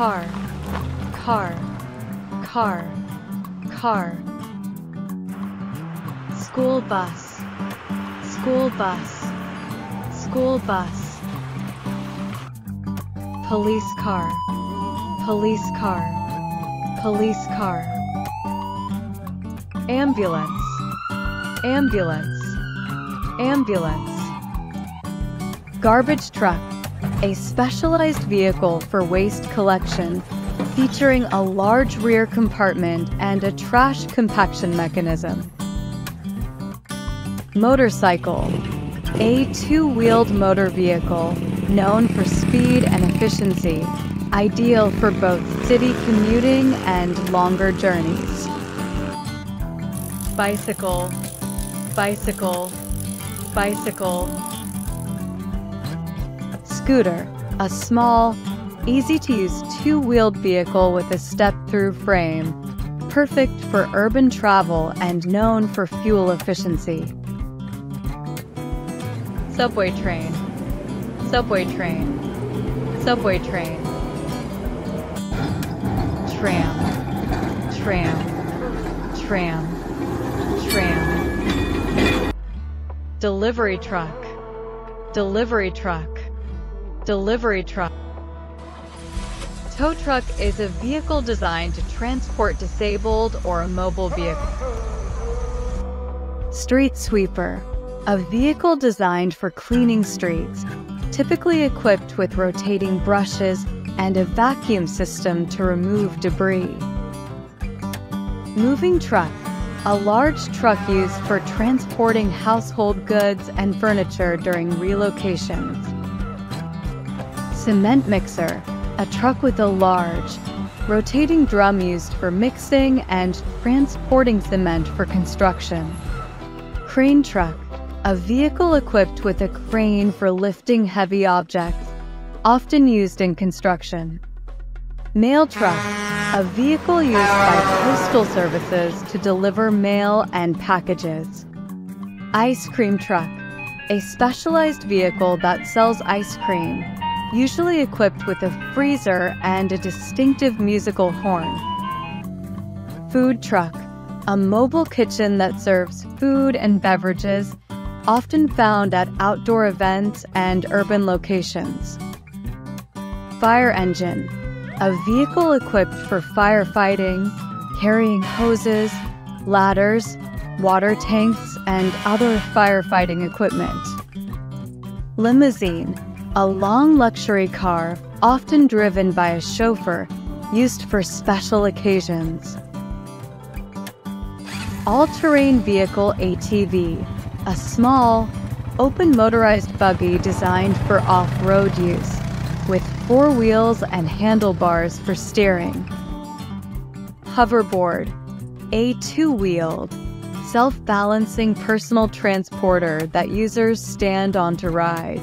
car, car, car. Car. School bus, school bus, school bus. Police car, police car, police car. Ambulance, ambulance, ambulance. Garbage truck, a specialized vehicle for waste collection featuring a large rear compartment and a trash compaction mechanism. Motorcycle, a two-wheeled motor vehicle known for speed and efficiency, ideal for both city commuting and longer journeys. Bicycle, bicycle, bicycle. Scooter, a small, easy-to-use two-wheeled vehicle with a step-through frame, perfect for urban travel and known for fuel efficiency. Subway train, subway train, subway train. Tram, tram, tram, tram. Delivery truck, delivery truck, delivery truck. Tow truck is a vehicle designed to transport disabled or mobile vehicle. Street sweeper, a vehicle designed for cleaning streets, typically equipped with rotating brushes and a vacuum system to remove debris. Moving truck, a large truck used for transporting household goods and furniture during relocations. Cement mixer, a truck with a large, rotating drum used for mixing and transporting cement for construction. Crane truck, a vehicle equipped with a crane for lifting heavy objects, often used in construction. Mail truck, a vehicle used by postal services to deliver mail and packages. Ice cream truck, a specialized vehicle that sells ice cream, usually equipped with a freezer and a distinctive musical horn. Food truck, a mobile kitchen that serves food and beverages, often found at outdoor events and urban locations. Fire engine, a vehicle equipped for firefighting, carrying hoses, ladders, water tanks, and other firefighting equipment. Limousine, a long luxury car often driven by a chauffeur used for special occasions. All-terrain vehicle ATV, a small, open motorized buggy designed for off-road use, with four wheels and handlebars for steering. Hoverboard, a two-wheeled, self-balancing personal transporter that users stand on to ride.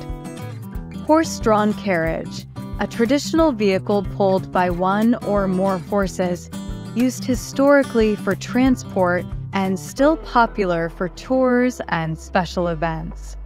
Horse-drawn carriage, a traditional vehicle pulled by one or more horses, used historically for transport and still popular for tours and special events.